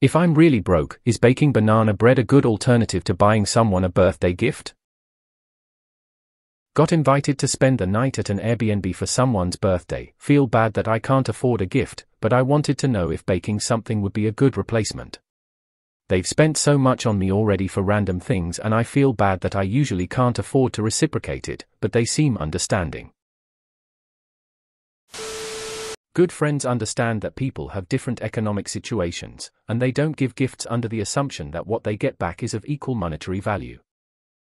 If I'm really broke, is baking banana bread a good alternative to buying someone a birthday gift? Got invited to spend the night at an Airbnb for someone's birthday, feel bad that I can't afford a gift, but I wanted to know if baking something would be a good replacement. They've spent so much on me already for random things and I feel bad that I usually can't afford to reciprocate it, but they seem understanding. Good friends understand that people have different economic situations, and they don't give gifts under the assumption that what they get back is of equal monetary value.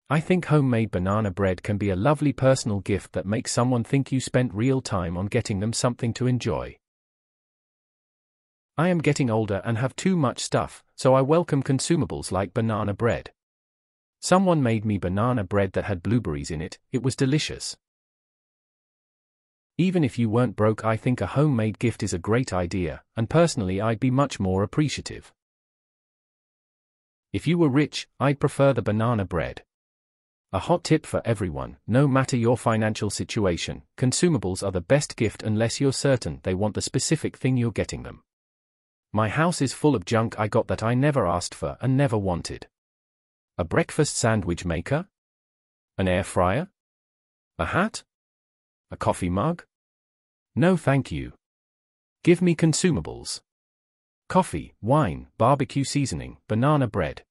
I think homemade banana bread can be a lovely personal gift that makes someone think you spent real time on getting them something to enjoy. I am getting older and have too much stuff, so I welcome consumables like banana bread. Someone made me banana bread that had blueberries in it, it was delicious. Even if you weren't broke, I think a homemade gift is a great idea, and personally, I'd be much more appreciative. If you were rich, I'd prefer the banana bread. A hot tip for everyone, no matter your financial situation, consumables are the best gift unless you're certain they want the specific thing you're getting them. My house is full of junk I got that I never asked for and never wanted. A breakfast sandwich maker? An air fryer? A hat? A coffee mug? No thank you. Give me consumables. Coffee, wine, barbecue seasoning, banana bread,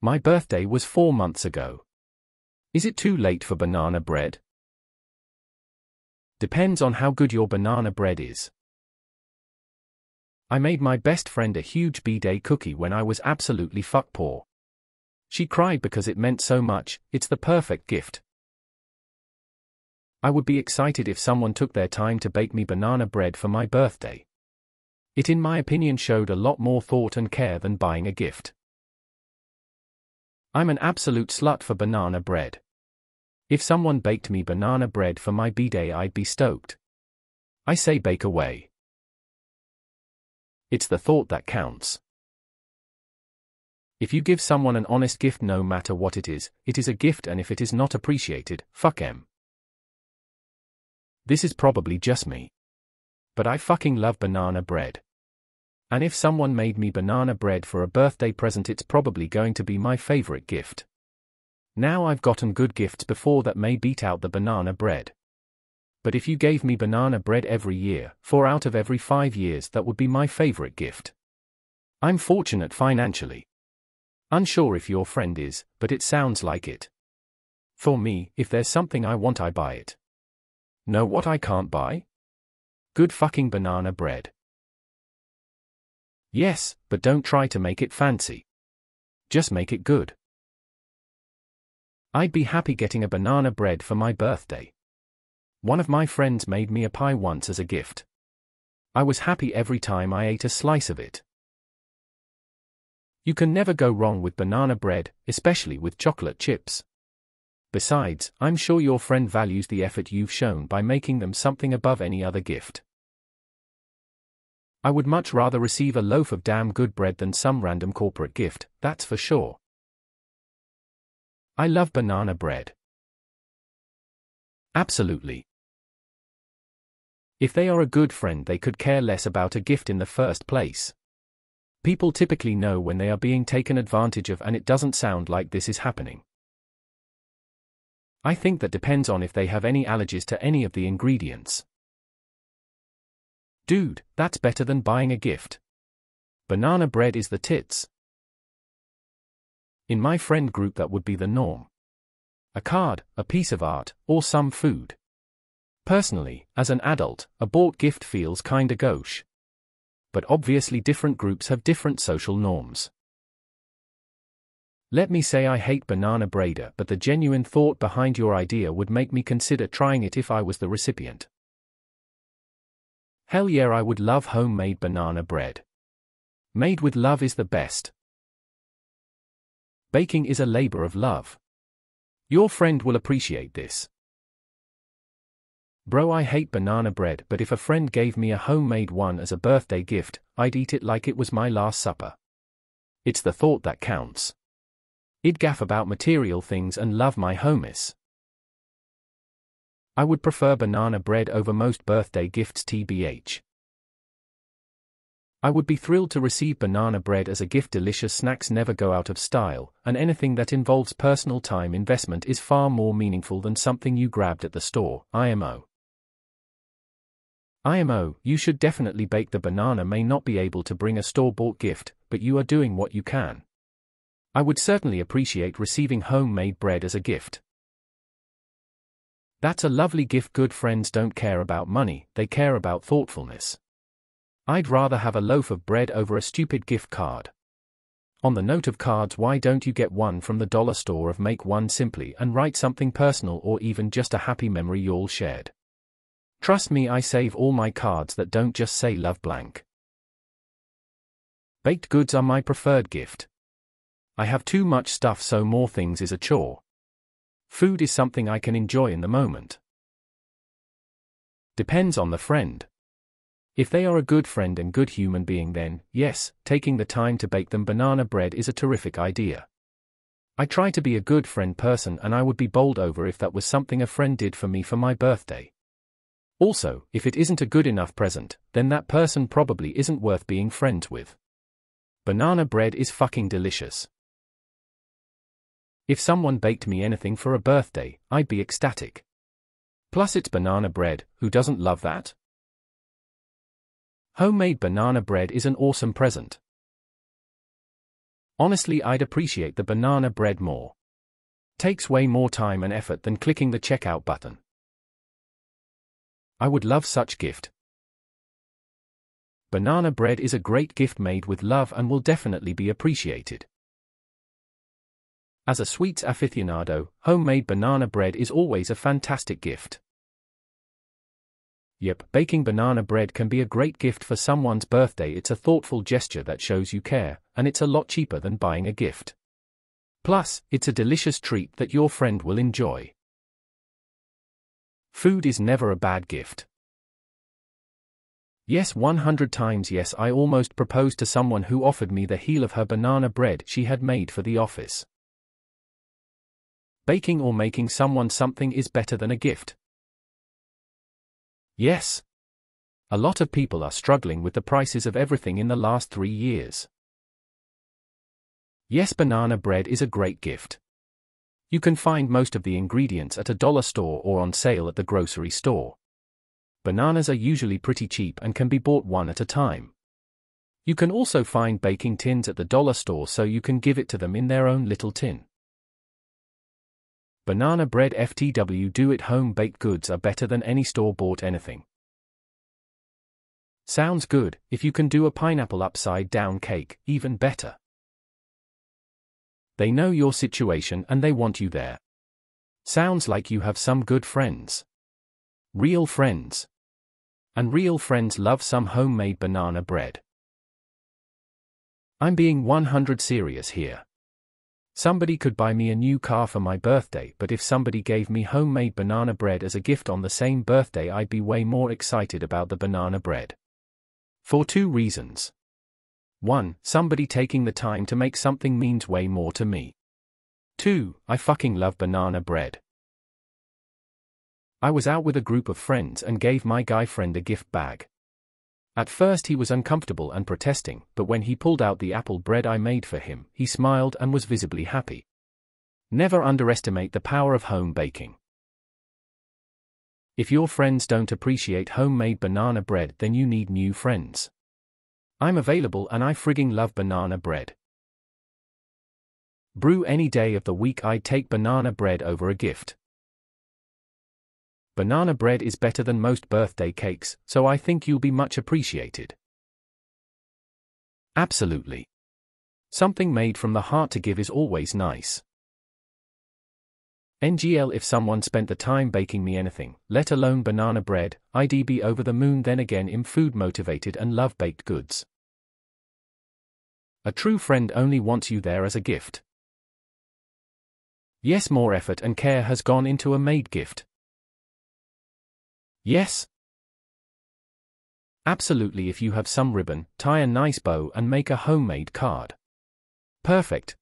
my birthday was four months ago. Is it too late for banana bread? Depends on how good your banana bread is. I made my best friend a huge B-Day cookie when I was absolutely fuck poor. She cried because it meant so much, it's the perfect gift. I would be excited if someone took their time to bake me banana bread for my birthday. It in my opinion showed a lot more thought and care than buying a gift. I'm an absolute slut for banana bread. If someone baked me banana bread for my b-day I'd be stoked. I say bake away. It's the thought that counts. If you give someone an honest gift no matter what it is, it is a gift and if it is not appreciated, fuck em. This is probably just me. But I fucking love banana bread. And if someone made me banana bread for a birthday present, it's probably going to be my favorite gift. Now I've gotten good gifts before that may beat out the banana bread. But if you gave me banana bread every year, four out of every five years, that would be my favorite gift. I'm fortunate financially. Unsure if your friend is, but it sounds like it. For me, if there's something I want, I buy it. Know what I can't buy? Good fucking banana bread. Yes, but don't try to make it fancy. Just make it good. I'd be happy getting a banana bread for my birthday. One of my friends made me a pie once as a gift. I was happy every time I ate a slice of it. You can never go wrong with banana bread, especially with chocolate chips. Besides, I'm sure your friend values the effort you've shown by making them something above any other gift. I would much rather receive a loaf of damn good bread than some random corporate gift, that's for sure. I love banana bread. Absolutely. If they are a good friend, they could care less about a gift in the first place. People typically know when they are being taken advantage of, and it doesn't sound like this is happening. I think that depends on if they have any allergies to any of the ingredients. Dude, that's better than buying a gift. Banana bread is the tits. In my friend group, that would be the norm. A card, a piece of art, or some food. Personally, as an adult, a bought gift feels kinda gauche. But obviously, different groups have different social norms. Let me say I hate banana bread, but the genuine thought behind your idea would make me consider trying it if I was the recipient. Hell yeah, I would love homemade banana bread. Made with love is the best. Baking is a labor of love. Your friend will appreciate this. Bro, I hate banana bread, but if a friend gave me a homemade one as a birthday gift, I'd eat it like it was my last supper. It's the thought that counts. I'd gaff about material things and love my homies. I would prefer banana bread over most birthday gifts TBH. I would be thrilled to receive banana bread as a gift. Delicious snacks never go out of style, and anything that involves personal time investment is far more meaningful than something you grabbed at the store. IMO. IMO, you should definitely bake the banana may not be able to bring a store-bought gift, but you are doing what you can. I would certainly appreciate receiving homemade bread as a gift. That's a lovely gift. Good friends don't care about money, they care about thoughtfulness. I'd rather have a loaf of bread over a stupid gift card. On the note of cards, why don't you get one from the dollar store of make one simply and write something personal or even just a happy memory you all shared? Trust me, I save all my cards that don't just say love blank. Baked goods are my preferred gift. I have too much stuff, so more things is a chore. Food is something I can enjoy in the moment. Depends on the friend. If they are a good friend and good human being, then, yes, taking the time to bake them banana bread is a terrific idea. I try to be a good friend person and I would be bowled over if that was something a friend did for me for my birthday. Also, if it isn't a good enough present, then that person probably isn't worth being friends with. Banana bread is fucking delicious. If someone baked me anything for a birthday, I'd be ecstatic. Plus it's banana bread, who doesn't love that? Homemade banana bread is an awesome present. Honestly, I'd appreciate the banana bread more. Takes way more time and effort than clicking the checkout button. I would love such gift. Banana bread is a great gift made with love and will definitely be appreciated. As a sweets aficionado, homemade banana bread is always a fantastic gift. Yep, baking banana bread can be a great gift for someone's birthday. It's a thoughtful gesture that shows you care, and it's a lot cheaper than buying a gift. Plus, it's a delicious treat that your friend will enjoy. Food is never a bad gift. Yes, 100 times yes, I almost proposed to someone who offered me the heel of her banana bread she had made for the office. Baking or making someone something is better than a gift. Yes. A lot of people are struggling with the prices of everything in the last three years. Yes, banana bread is a great gift. You can find most of the ingredients at a dollar store or on sale at the grocery store. Bananas are usually pretty cheap and can be bought one at a time. You can also find baking tins at the dollar store so you can give it to them in their own little tin. Banana bread FTW do it home baked goods are better than any store bought anything. Sounds good, if you can do a pineapple upside down cake, even better. They know your situation and they want you there. Sounds like you have some good friends. Real friends. And real friends love some homemade banana bread. I'm being 100 serious here. Somebody could buy me a new car for my birthday, but if somebody gave me homemade banana bread as a gift on the same birthday, I'd be way more excited about the banana bread. For two reasons. 1. Somebody taking the time to make something means way more to me. 2. I fucking love banana bread. I was out with a group of friends and gave my guy friend a gift bag. At first he was uncomfortable and protesting, but when he pulled out the apple bread I made for him, he smiled and was visibly happy. Never underestimate the power of home baking. If your friends don't appreciate homemade banana bread, then you need new friends. I'm available and I frigging love banana bread. Brew any day of the week, I'd take banana bread over a gift. Banana bread is better than most birthday cakes, so I think you'll be much appreciated. Absolutely. Something made from the heart to give is always nice. NGL If someone spent the time baking me anything, let alone banana bread, I'd be over the moon then again I'm food motivated and love baked goods. A true friend only wants you there as a gift. Yes, more effort and care has gone into a made gift. Yes. Absolutely if you have some ribbon, tie a nice bow and make a homemade card. Perfect,